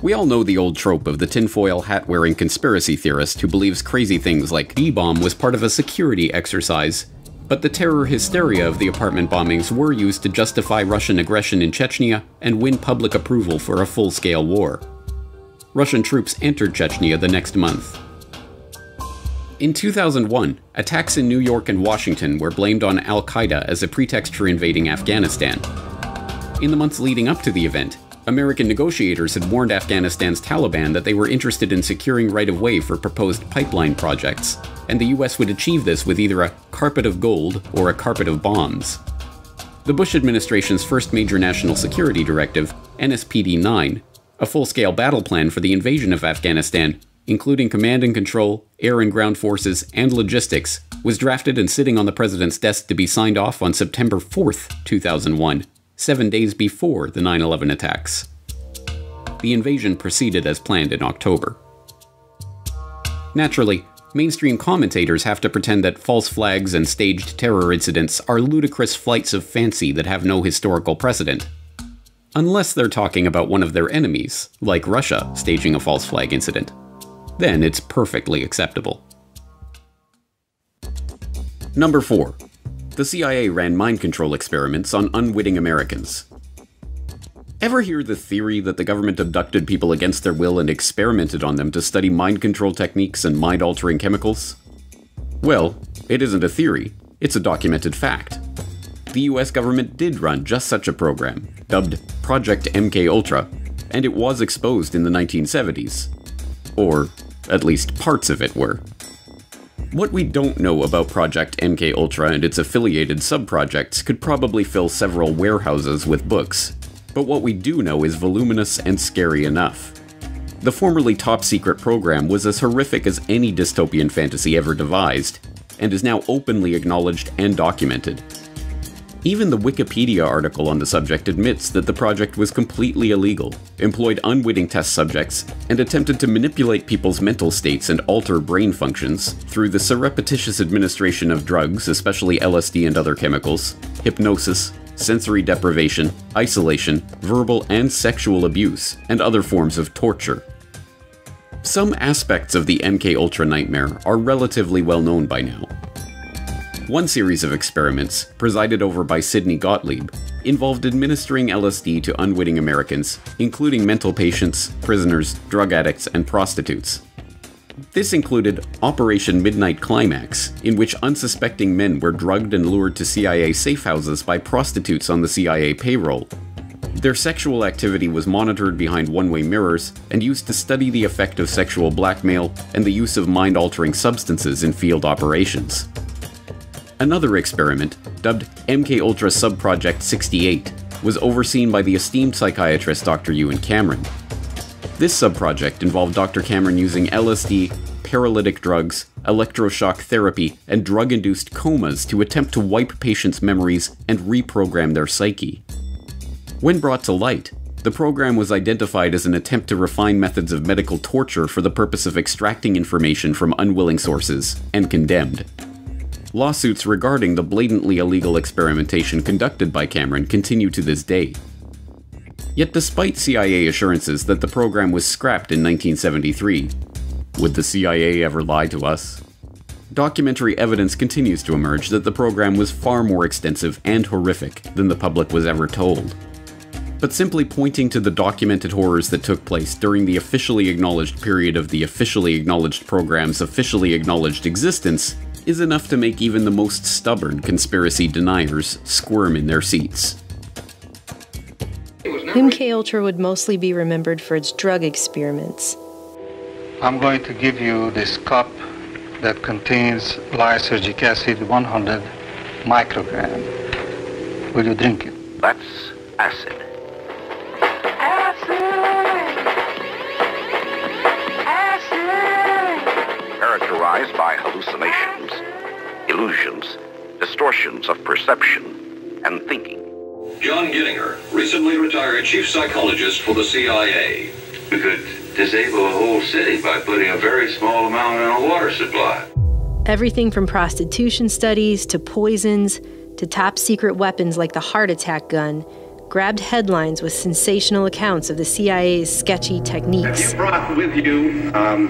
We all know the old trope of the tinfoil hat wearing conspiracy theorist who believes crazy things like B bomb was part of a security exercise. But the terror hysteria of the apartment bombings were used to justify Russian aggression in Chechnya and win public approval for a full scale war. Russian troops entered Chechnya the next month. In 2001, attacks in New York and Washington were blamed on Al Qaeda as a pretext for invading Afghanistan. In the months leading up to the event, American negotiators had warned Afghanistan's Taliban that they were interested in securing right of way for proposed pipeline projects, and the US would achieve this with either a carpet of gold or a carpet of bombs. The Bush administration's first major national security directive, NSPD 9, a full scale battle plan for the invasion of Afghanistan, including command and control, air and ground forces, and logistics, was drafted and sitting on the president's desk to be signed off on September 4, 2001, seven days before the 9 11 attacks. The invasion proceeded as planned in October. Naturally, mainstream commentators have to pretend that false flags and staged terror incidents are ludicrous flights of fancy that have no historical precedent, unless they're talking about one of their enemies, like Russia staging a false flag incident. Then it's perfectly acceptable. Number 4. The CIA ran mind control experiments on unwitting Americans. Ever hear the theory that the government abducted people against their will and experimented on them to study mind control techniques and mind altering chemicals? Well, it isn't a theory, it's a documented fact the US government did run just such a program, dubbed Project MK Ultra, and it was exposed in the 1970s. Or, at least parts of it were. What we don't know about Project MK Ultra and its affiliated subprojects could probably fill several warehouses with books, but what we do know is voluminous and scary enough. The formerly top secret program was as horrific as any dystopian fantasy ever devised, and is now openly acknowledged and documented. Even the Wikipedia article on the subject admits that the project was completely illegal, employed unwitting test subjects, and attempted to manipulate people's mental states and alter brain functions through the surreptitious administration of drugs, especially LSD and other chemicals, hypnosis, sensory deprivation, isolation, verbal and sexual abuse, and other forms of torture. Some aspects of the MK Ultra nightmare are relatively well known by now, one series of experiments, presided over by Sidney Gottlieb, involved administering LSD to unwitting Americans, including mental patients, prisoners, drug addicts, and prostitutes. This included Operation Midnight Climax, in which unsuspecting men were drugged and lured to CIA safe houses by prostitutes on the CIA payroll. Their sexual activity was monitored behind one way mirrors and used to study the effect of sexual blackmail and the use of mind altering substances in field operations. Another experiment, dubbed MK Ultra Subproject 68, was overseen by the esteemed psychiatrist Dr. Ewen Cameron. This subproject involved Dr. Cameron using LSD, paralytic drugs, electroshock therapy, and drug induced comas to attempt to wipe patients' memories and reprogram their psyche. When brought to light, the program was identified as an attempt to refine methods of medical torture for the purpose of extracting information from unwilling sources, and condemned. Lawsuits regarding the blatantly illegal experimentation conducted by Cameron continue to this day. Yet despite CIA assurances that the program was scrapped in 1973, would the CIA ever lie to us? Documentary evidence continues to emerge that the program was far more extensive and horrific than the public was ever told. But simply pointing to the documented horrors that took place during the officially acknowledged period of the officially acknowledged program's officially acknowledged existence is enough to make even the most stubborn conspiracy deniers squirm in their seats. MK Ultra would mostly be remembered for its drug experiments. I'm going to give you this cup that contains lysergic acid 100 microgram. Will you drink it? That's acid. Acid! Acid! Characterized by hallucinations, illusions, distortions of perception and thinking. John Gittinger, recently retired chief psychologist for the CIA. We could disable a whole city by putting a very small amount in a water supply. Everything from prostitution studies to poisons to top secret weapons like the heart attack gun grabbed headlines with sensational accounts of the CIA's sketchy techniques. Have you brought with you um,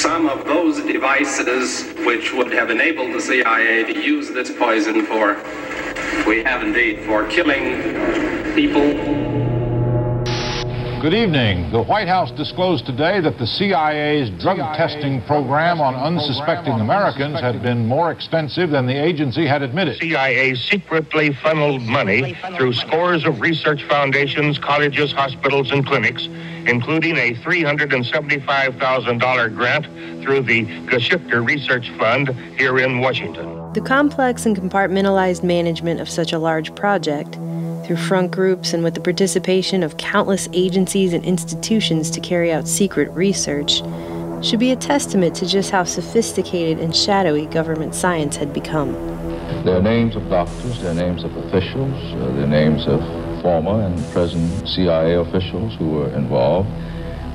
some of those devices which would have enabled the CIA to use this poison for, we have indeed, for killing people Good evening. The White House disclosed today that the CIA's drug testing program on unsuspecting Americans had been more expensive than the agency had admitted. CIA secretly funneled money through scores of research foundations, colleges, hospitals, and clinics, including a $375,000 grant through the Geschickter Research Fund here in Washington. The complex and compartmentalized management of such a large project through front groups and with the participation of countless agencies and institutions to carry out secret research, should be a testament to just how sophisticated and shadowy government science had become. There are names of doctors, there are names of officials, uh, there are names of former and present CIA officials who were involved,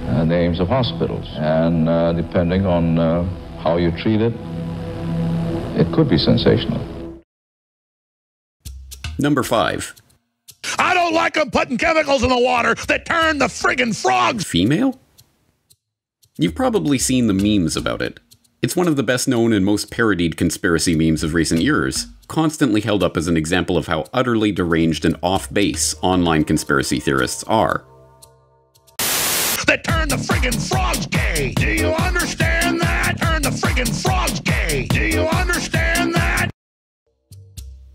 uh, names of hospitals. And uh, depending on uh, how you treat it, it could be sensational. Number 5. I don't like them putting chemicals in the water that turn the friggin' frogs female? You've probably seen the memes about it. It's one of the best known and most parodied conspiracy memes of recent years, constantly held up as an example of how utterly deranged and off base online conspiracy theorists are. That turn the friggin' frogs gay! Do you understand that? Turn the friggin' frogs gay! Do you understand that?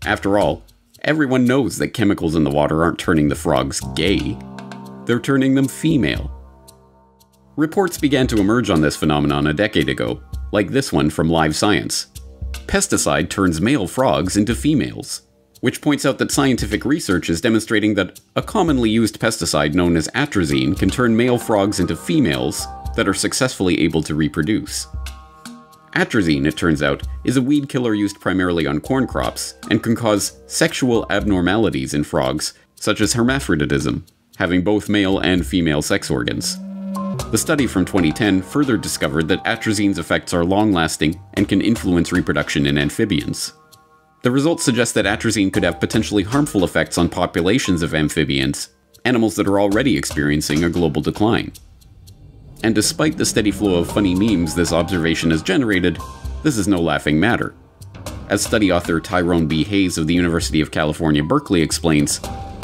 After all, Everyone knows that chemicals in the water aren't turning the frogs gay, they're turning them female. Reports began to emerge on this phenomenon a decade ago, like this one from Live Science. Pesticide turns male frogs into females, which points out that scientific research is demonstrating that a commonly used pesticide known as atrazine can turn male frogs into females that are successfully able to reproduce. Atrazine, it turns out, is a weed killer used primarily on corn crops and can cause sexual abnormalities in frogs, such as hermaphroditism, having both male and female sex organs. The study from 2010 further discovered that atrazine's effects are long lasting and can influence reproduction in amphibians. The results suggest that atrazine could have potentially harmful effects on populations of amphibians, animals that are already experiencing a global decline. And despite the steady flow of funny memes this observation has generated, this is no laughing matter. As study author Tyrone B. Hayes of the University of California, Berkeley explains,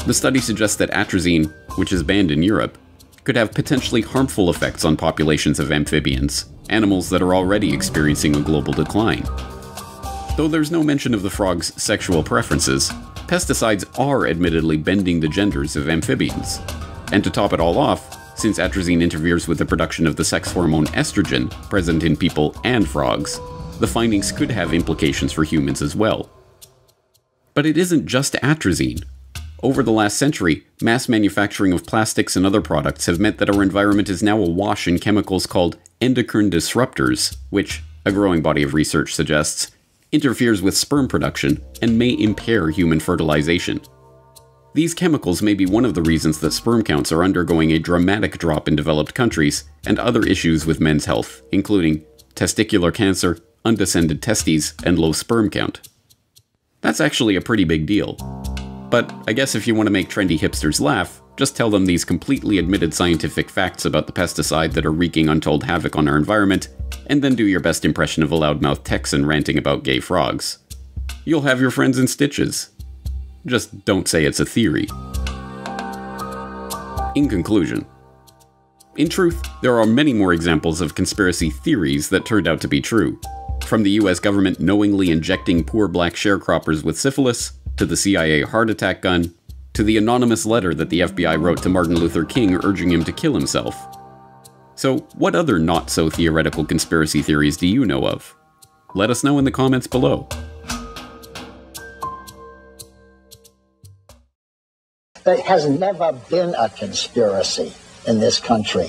the study suggests that atrazine, which is banned in Europe, could have potentially harmful effects on populations of amphibians, animals that are already experiencing a global decline. Though there's no mention of the frog's sexual preferences, pesticides are admittedly bending the genders of amphibians. And to top it all off, since atrazine interferes with the production of the sex hormone estrogen present in people and frogs, the findings could have implications for humans as well. But it isn't just atrazine. Over the last century, mass manufacturing of plastics and other products have meant that our environment is now awash in chemicals called endocrine disruptors, which, a growing body of research suggests, interferes with sperm production and may impair human fertilization. These chemicals may be one of the reasons that sperm counts are undergoing a dramatic drop in developed countries and other issues with men's health, including testicular cancer, undescended testes, and low sperm count. That's actually a pretty big deal. But I guess if you want to make trendy hipsters laugh, just tell them these completely admitted scientific facts about the pesticide that are wreaking untold havoc on our environment, and then do your best impression of a loudmouth Texan ranting about gay frogs. You'll have your friends in stitches. Just don't say it's a theory. In conclusion, in truth, there are many more examples of conspiracy theories that turned out to be true. From the US government knowingly injecting poor black sharecroppers with syphilis, to the CIA heart attack gun, to the anonymous letter that the FBI wrote to Martin Luther King urging him to kill himself. So, what other not so theoretical conspiracy theories do you know of? Let us know in the comments below. There has never been a conspiracy in this country.